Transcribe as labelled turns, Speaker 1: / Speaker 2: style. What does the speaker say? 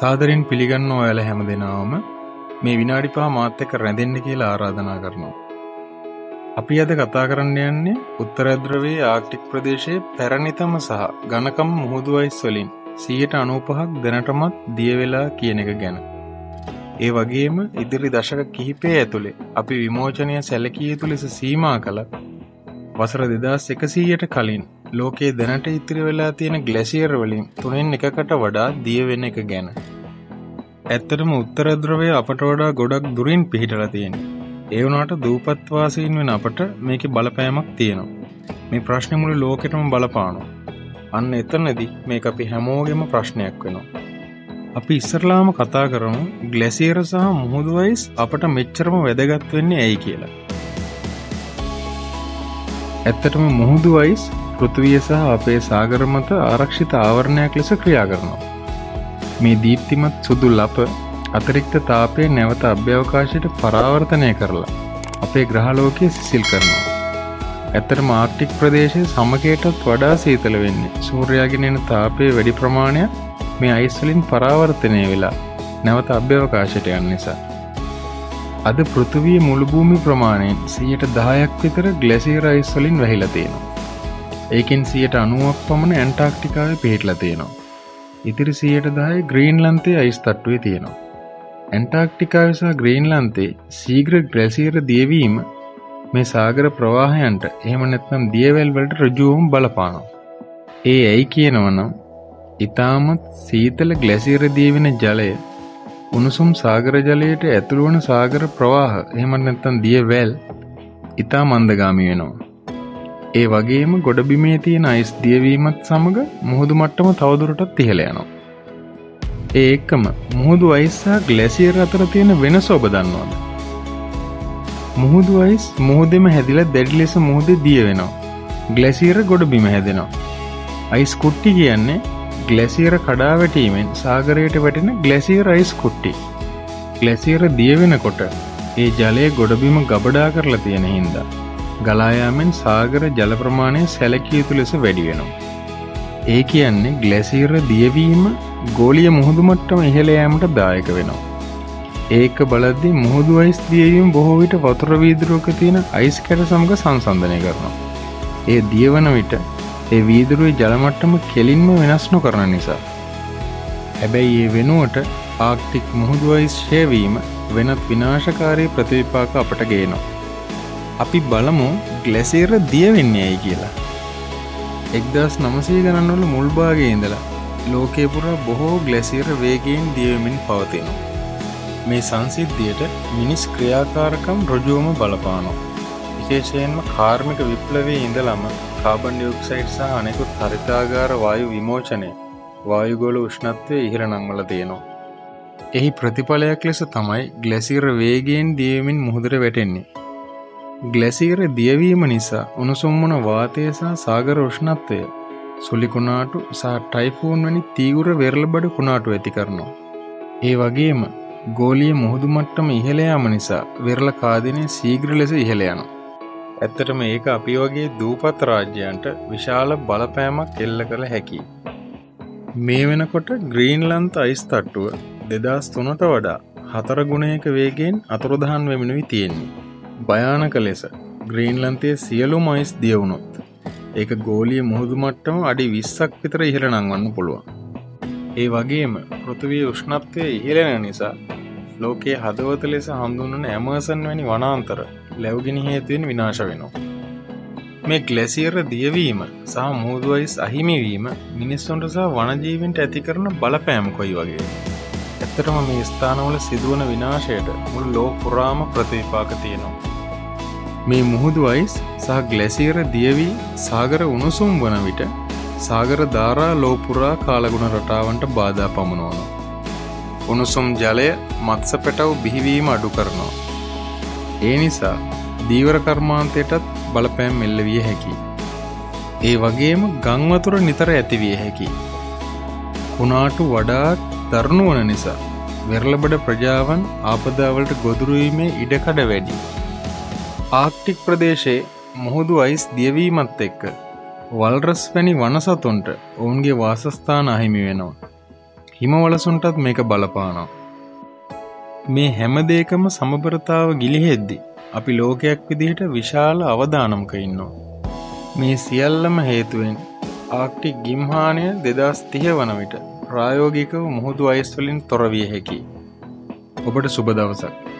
Speaker 1: සාදරින් පිළිගන්න ඔයාල හැම දෙනාවම මේ විනාඩි පහ මාත් එක්ක රැඳෙන්න කියලා ආරාධනා කරනවා. අපි අද කතා කරන්න යන්නේ උත්තරද්‍රවයේ ආර්ටික් ප්‍රදේශයේ පැරණිතම සහ ඝනකම් මුහුදු අයිස් වලින් 95ක් දැනටමත් දිය වෙලා කියන එක ගැන. ඒ වගේම ඉදිරි දශක කිහිපය ඇතුලේ අපි විමෝචනය සැලකිය යුතු ලෙස සීමා කළ වසර 2100ට කලින් ලෝකයේ දැනට ඉතිරි වෙලා තියෙන ග්ලැසියර් වලින් තුනෙන් එකකට වඩා දිය වෙන එක ගැන. ඇත්තටම උත්තර ධ්‍රවය අපට වඩා ගොඩක් දුරින් පිහිටලා තියෙනවා. ඒ වුණාට දූපත් වාසීන් වෙන අපට මේකේ බලපෑමක් තියෙනවා. මේ ප්‍රශ්නේ මුළු ලෝකෙටම බලපානවා. අන්න එතනදී මේක අපි හැමෝගෙම ප්‍රශ්නයක් වෙනවා. අපි ඉස්සරලාම කතා කරමු ග්ලැසියර සහ මුහුදු අයිස් අපට මෙච්චරම වැදගත් වෙන්නේ ඇයි කියලා. ඇත්තටම මුහුදු අයිස් පෘථිවිය සහ අපේ සාගර මත ආරක්ෂිත ආවරණයක් ලෙස ක්‍රියා කරනවා. මේ දීප්තිමත් සුදු ලප අතිරික්ත තාපය නැවත අභ්‍යවකාශයට පරාවර්තනය කරලා අපේ ග්‍රහලෝකය සිසිල් කරනවා. ඇත්තටම ආර්ටික් ප්‍රදේශය සමකයටත් වඩා සීතල වෙන්නේ සූර්යාගෙන එන තාපය වැඩි ප්‍රමාණයක් මේ අයිස්වලින් පරාවර්තනය වෙලා නැවත අභ්‍යවකාශයට යන්න නිසා. අද පෘථිවිය මුළු භූමි ප්‍රමාණයෙන් 110ක් විතර ග්ලැසියර් අයිස් වලින් වැහිලා තියෙනවා. ඒකෙන් 90ක් පමණ ඇන්ටාර්ක්ටිකාවේ පිහිටලා තියෙනවා. ඉතිරි 110 ග්‍රීන්ලන්තයේ අයිස් තට්ටුවේ තියෙනවා. ඇන්ටාර්ක්ටිකාවේ සහ ග්‍රීන්ලන්තයේ ශීඝ්‍ර ග්ලැසියර් දියවීම මේ සාගර ප්‍රවාහයන්ට එහෙම නැත්නම් දියවැල් වලට ඍජුවම බලපානවා. ඒ ඇයි කියනවනම් ඊටමත් සීතල ග්ලැසියර් දියවෙන ජලය උණුසුම් සාගර ජලයට ඇතුළු වන සාගර ප්‍රවාහ එහෙම නැත්නම් දියවැල් ඊටා මන්දගාමී වෙනවා. ඒ වගේම ගොඩබිමේ තියෙන අයිස් දියවීමත් සමග මුහුදු මට්ටම තවදුරටත් ඉහළ යනවා. ඒ එක්කම මුහුදු අයිස් සහ ග්ලැසියර් අතර තියෙන වෙනස ඔබ දන්නවද? මුහුදු අයිස් මුහුදෙම හැදිලා දැඩි ලෙස මුහුදේ දිය වෙනවා. ග්ලැසියර් ගොඩබිම හැදෙනවා. අයිස් කුට්ටි කියන්නේ ග්ලැසියර කඩා වැටීමෙන් සාගරයට වැටෙන ග්ලැසියර් අයිස් කුට්ටි. ග්ලැසියර දිය වෙනකොට ඒ ජලය ගොඩබිම ගබඩා කරලා තියෙන හින්දා ගලා යාමෙන් සාගර ජල ප්‍රමාණය සැලකිය යුතු ලෙස වැඩි වෙනවා. ඒ කියන්නේ ග්ලැසියර දියවීම ගෝලීය මුහුදු මට්ටම ඉහළ යාමට දායක වෙනවා. ඒක බලද්දී මුහුදු අයිස් දියවීම බොහෝ විට වතුර වීදුරුවක තියෙන අයිස් කැට සමග සංසන්දනය කරනවා. ඒ දියවන විට ඒ වීදුරුවේ ජල මට්ටම කෙලින්ම වෙනස් නොකරන නිසා. හැබැයි ඒ වෙනුවට ආක්ටික් මුහුදු අයිස් ෂේවීම වෙනත් විනාශකාරී ප්‍රතිවිපාක අපට ගේනවා. අපි බලමු ග්ලැසියර දිය වෙන්නේ ඇයි කියලා. එක්දස් නමසී ගණන්වල මුල්භාගේ ඉඳලා ලෝකේ පුරා බොහෝ ග්ලැසියර වේගයෙන් දියවමින් පවතිනවා. මේ සංසිද්ධියට මිනිස් ක්‍රියාකාරකම් රුජුවම බලපානවා. විශේෂයෙන්ම කාර්මික විප්ලවයේ ඉඳලම කාබන් ඩියොක්සයිඩ් සහ අනෙකුත් හරිතාගාර වායු විමෝචනය වායුගෝල උෂ්ණත්වය ඉහළ නංවල තියෙනවා. එහි ප්‍රතිඵලයක් ලෙස තමයි ග්ලැසිර වේගයෙන් දියවමින් මුහුදර වැටෙන්නේ. ග්ලැසිර දියවීම නිසා උණුසුම්මන වාතය සහ සාගර උෂ්ණත්වය සුලිකුණාටු සහ ටයිෆූන් වැනි තීවර වෙරළබඩ කුණාටු ඇති කරනවා. ඒ වගේම ගෝලිය මුහුදු මට්ටම ඉහළ යාම නිසා වෙරළ කාදිනය සීග්‍ර ලෙස ඉහළ යනවා. ඇත්තටම ඒක අපි වගේ දූපත් රාජ්‍යයන්ට විශාල බලපෑමක් එල්ල කළ හැකි. මේ වෙනකොට ග්‍රීන්ලන්ත අයිස් තට්ටුව දෙදස් තුනට වඩා හතර ගුණයක වේගෙන් අතුරුදහන් වෙමිනුවි තියෙන්නේ. භයානක ලෙස ග්‍රීන්ලන්තයේ සියලු මයිස් දියවුණොත්. ඒක ගෝලිය මුහුදු මට්ටම අඩි විස්සක් විතර ඉහළ නංවන්න පුළුවන්. ඒ වගේම පෘථිවිය උෂ්ණත්වය ඉහළෙන නිසා ලෝකයේ හදවත ලෙස හඳුන්වන ඇමර්සන් වැනි වනාන්තර ලැව්ගිනි හේතුවෙන් විනාශ වෙනවා. මේ ග්ලැසියර දියවීම සහ මුහුදු අයිස් අහිමිවීම මිනිස්සුන්ට සහ වනජීවින්ට ඇති කරන බලපෑම් කොයි වගේ. ඇත්තටම මේ ස්ථානවල සිදුවන විනාශයට මුළු ලෝ පුරාම ප්‍රතිපාක තියෙනවා. මේ මුහුදු අයිස් සහ ග්ලැසියර දියවී සාගර උණුසුම් වන විට සාගර ධාරා ලෝපුරා කාලගුණ රටාවන්ට බාධා පමුණුවනවා. උණුසුම් ජලය මත්ස පැටව් බිහිවීම අඩු කරනවා. ඒ නිසා දීවර කර්මාන්තයටත් බලපෑම් මෙල්ල විය හැකි. ඒ වගේම ගංවතුර නිතර ඇතිවිය හැකි. කුණාටු වඩාත් දරුණු වන නිසා වෙරලබඩ ප්‍රජාවන් ආපදාවලට ගොදුරුවීමේ ඉඩකඩ වැඩි. ආක්ටික් ප්‍රදේශයේ මුහුදු අයිස් දියවීමත් එක්ක වල්රස් වැනි වනසතුන්ට ඔවුන්ගේ වාසස්ථාන අහිමි වෙනවා. හිමවලසුන්ටත් මේක බලපානවා. මේ හැමදේකම සමබරතාව ගිලිහෙද්දි අපි ලෝකයක් විදිහට විශාල අවදානමක ඉන්නවා. මේ සියල්ලම හේතුවෙන් ආක්ටික් ගිම්හානය දෙදස් තිහ වන විට ප්‍රායෝගිකව මුහුදු අයිස්වලින් තොරවිය හැකි. ඔබට සුබ දවසක්.